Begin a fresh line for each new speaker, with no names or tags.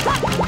Ha!